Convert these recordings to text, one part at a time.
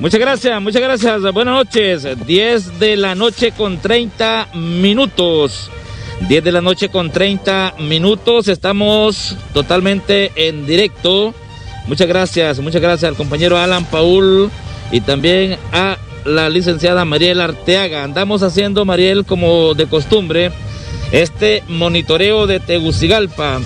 Muchas gracias, muchas gracias. Buenas noches. 10 de la noche con 30 minutos. 10 de la noche con 30 minutos. Estamos totalmente en directo. Muchas gracias, muchas gracias al compañero Alan Paul y también a la licenciada Mariel Arteaga. Andamos haciendo, Mariel, como de costumbre, este monitoreo de Tegucigalpa,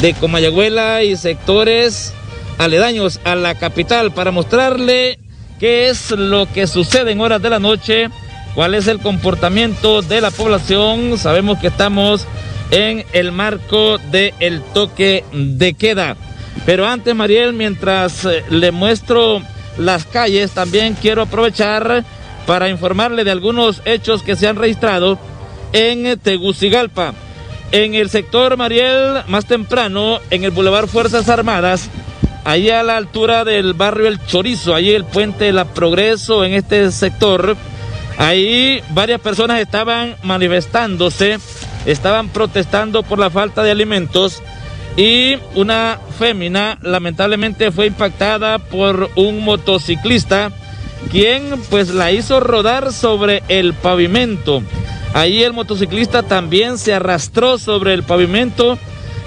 de Comayagüela y sectores aledaños a la capital para mostrarle qué es lo que sucede en horas de la noche, cuál es el comportamiento de la población. Sabemos que estamos en el marco del el toque de queda. Pero antes, Mariel, mientras eh, le muestro las calles, también quiero aprovechar para informarle de algunos hechos que se han registrado en Tegucigalpa. En el sector Mariel, más temprano, en el Boulevard Fuerzas Armadas, ahí a la altura del barrio El Chorizo, ahí el puente de la Progreso, en este sector, ahí varias personas estaban manifestándose, estaban protestando por la falta de alimentos y una fémina lamentablemente fue impactada por un motociclista quien pues la hizo rodar sobre el pavimento. Ahí el motociclista también se arrastró sobre el pavimento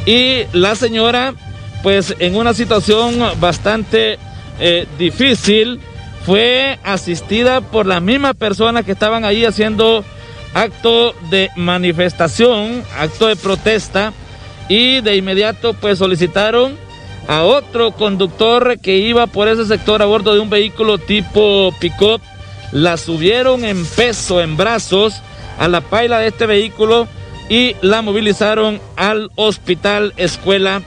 y la señora pues en una situación bastante eh, difícil fue asistida por las mismas personas que estaban ahí haciendo acto de manifestación, acto de protesta y de inmediato pues solicitaron a otro conductor que iba por ese sector a bordo de un vehículo tipo pick-up, la subieron en peso, en brazos, a la paila de este vehículo y la movilizaron al hospital escuela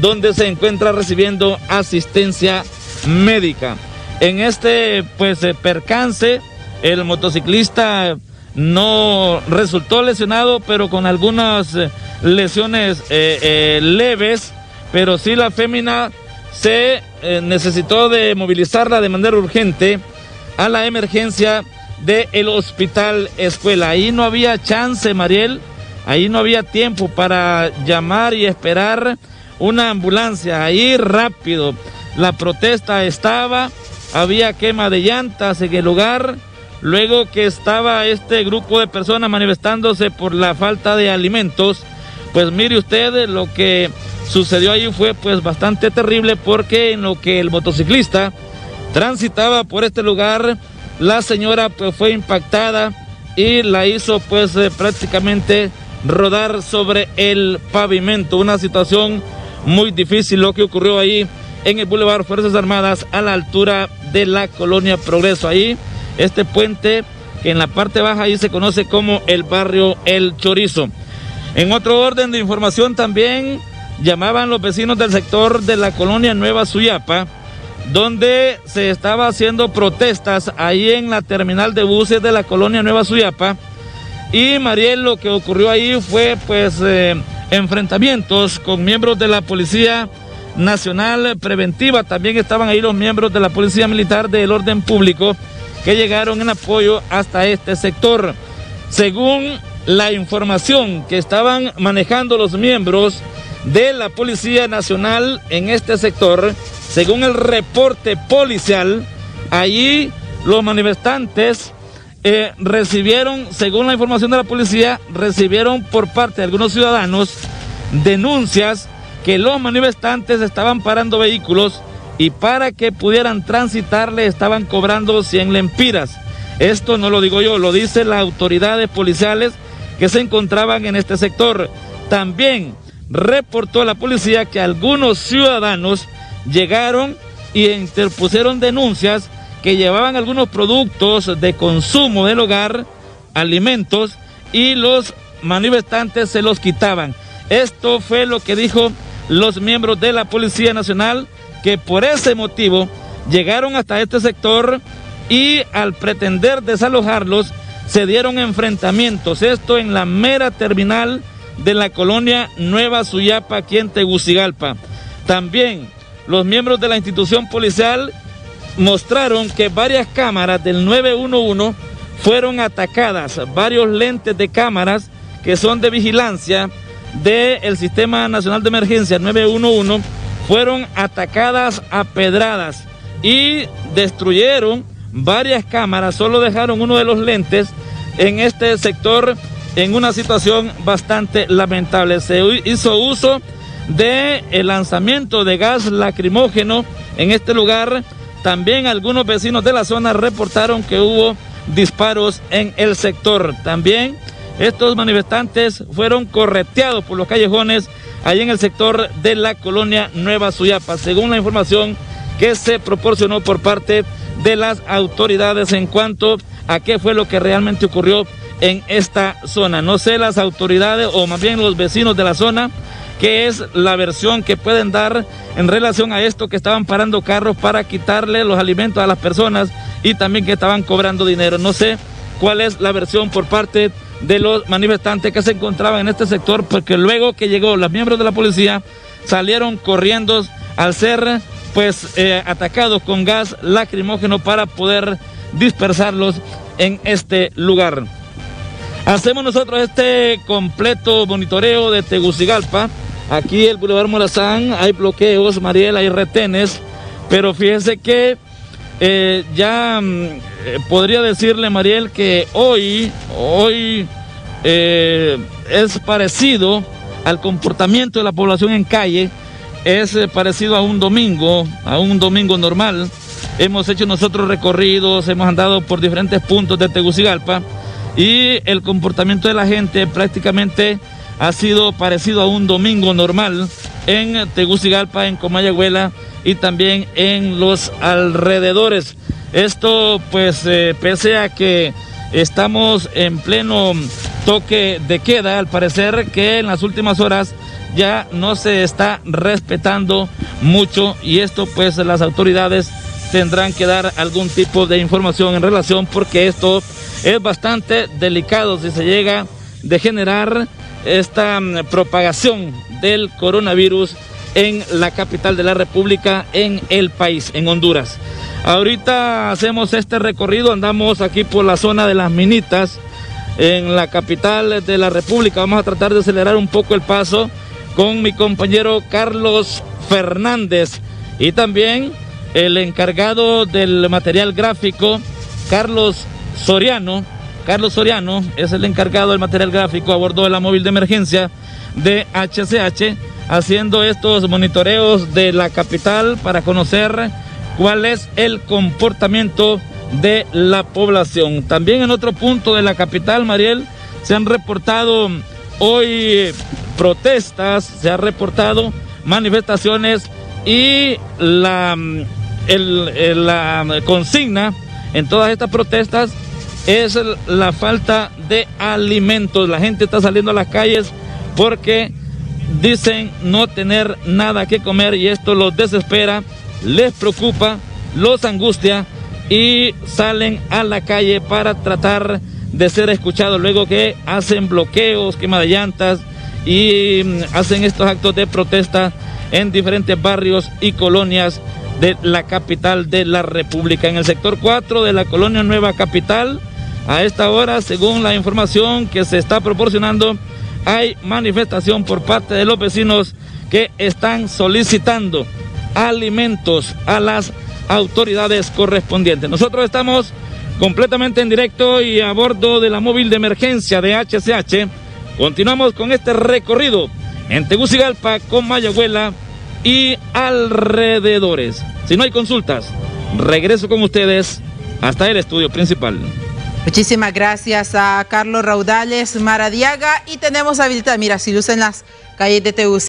donde se encuentra recibiendo asistencia médica. En este pues eh, percance, el motociclista no resultó lesionado, pero con algunas eh, lesiones eh, leves, pero sí la fémina se necesitó de movilizarla de manera urgente a la emergencia del hospital escuela. Ahí no había chance, Mariel, ahí no había tiempo para llamar y esperar una ambulancia. Ahí rápido. La protesta estaba, había quema de llantas en el lugar, luego que estaba este grupo de personas manifestándose por la falta de alimentos, pues mire usted lo que sucedió ahí fue pues bastante terrible porque en lo que el motociclista transitaba por este lugar, la señora pues fue impactada y la hizo pues eh, prácticamente rodar sobre el pavimento, una situación muy difícil lo que ocurrió ahí en el Boulevard Fuerzas Armadas a la altura de la colonia Progreso. Ahí, este puente que en la parte baja ahí se conoce como el barrio El Chorizo. En otro orden de información también llamaban los vecinos del sector de la colonia Nueva Suyapa, donde se estaba haciendo protestas ahí en la terminal de buses de la colonia Nueva Suyapa. Y Mariel, lo que ocurrió ahí fue pues eh, enfrentamientos con miembros de la Policía Nacional Preventiva. También estaban ahí los miembros de la Policía Militar del Orden Público que llegaron en apoyo hasta este sector. Según la información que estaban manejando los miembros de la Policía Nacional en este sector, según el reporte policial, allí los manifestantes eh, recibieron, según la información de la policía, recibieron por parte de algunos ciudadanos denuncias que los manifestantes estaban parando vehículos y para que pudieran transitar le estaban cobrando 100 lempiras. Esto no lo digo yo, lo dice las autoridades policiales que se encontraban en este sector. También reportó la policía que algunos ciudadanos llegaron y interpusieron denuncias que llevaban algunos productos de consumo del hogar, alimentos, y los manifestantes se los quitaban. Esto fue lo que dijo los miembros de la Policía Nacional, que por ese motivo llegaron hasta este sector y al pretender desalojarlos se dieron enfrentamientos. Esto en la mera terminal de la colonia Nueva Suyapa, aquí en Tegucigalpa. También los miembros de la institución policial mostraron que varias cámaras del 911 fueron atacadas, varios lentes de cámaras que son de vigilancia del Sistema Nacional de Emergencia 911 fueron atacadas a pedradas y destruyeron varias cámaras, solo dejaron uno de los lentes en este sector en una situación bastante lamentable. Se hizo uso de el lanzamiento de gas lacrimógeno en este lugar. También algunos vecinos de la zona reportaron que hubo disparos en el sector. También estos manifestantes fueron correteados por los callejones ahí en el sector de la colonia Nueva Suyapa, según la información que se proporcionó por parte de las autoridades en cuanto a qué fue lo que realmente ocurrió en esta zona. No sé las autoridades o más bien los vecinos de la zona qué es la versión que pueden dar en relación a esto que estaban parando carros para quitarle los alimentos a las personas y también que estaban cobrando dinero. No sé cuál es la versión por parte de los manifestantes que se encontraban en este sector, porque luego que llegó los miembros de la policía salieron corriendo al ser pues eh, atacados con gas lacrimógeno para poder dispersarlos en este lugar. Hacemos nosotros este completo monitoreo de Tegucigalpa. Aquí el Boulevard Morazán hay bloqueos, Mariela, hay retenes, pero fíjense que eh, ya mm, eh, podría decirle, Mariel, que hoy, hoy eh, es parecido al comportamiento de la población en calle, es parecido a un domingo, a un domingo normal. Hemos hecho nosotros recorridos, hemos andado por diferentes puntos de Tegucigalpa y el comportamiento de la gente prácticamente ha sido parecido a un domingo normal en Tegucigalpa, en Comayagüela y también en los alrededores. Esto pues eh, pese a que estamos en pleno toque de queda, al parecer que en las últimas horas ya no se está respetando mucho y esto pues las autoridades tendrán que dar algún tipo de información en relación porque esto es bastante delicado si se llega de generar esta mm, propagación del coronavirus en la capital de la República, en el país, en Honduras. Ahorita hacemos este recorrido, andamos aquí por la zona de las Minitas, en la capital de la República. Vamos a tratar de acelerar un poco el paso con mi compañero Carlos Fernández y también el encargado del material gráfico, Carlos Soriano. Carlos Soriano es el encargado del material gráfico a bordo de la móvil de emergencia de HCH, haciendo estos monitoreos de la capital para conocer cuál es el comportamiento de la población. También en otro punto de la capital, Mariel, se han reportado hoy protestas, se han reportado manifestaciones y la, la consigna en todas estas protestas es la falta de alimentos. La gente está saliendo a las calles porque dicen no tener nada que comer y esto los desespera, les preocupa, los angustia y salen a la calle para tratar de ser escuchados luego que hacen bloqueos, quema de llantas y mm, hacen estos actos de protesta en diferentes barrios y colonias de la capital de la República. En el sector 4 de la colonia Nueva Capital, a esta hora, según la información que se está proporcionando, hay manifestación por parte de los vecinos que están solicitando alimentos a las autoridades correspondientes. Nosotros estamos completamente en directo y a bordo de la móvil de emergencia de HCH. Continuamos con este recorrido en Tegucigalpa con Mayagüela y alrededores. Si no hay consultas, regreso con ustedes hasta el estudio principal. Muchísimas gracias a Carlos Raudales Maradiaga y tenemos habilitada, mira, si lucen las calles de Tegucigalpa.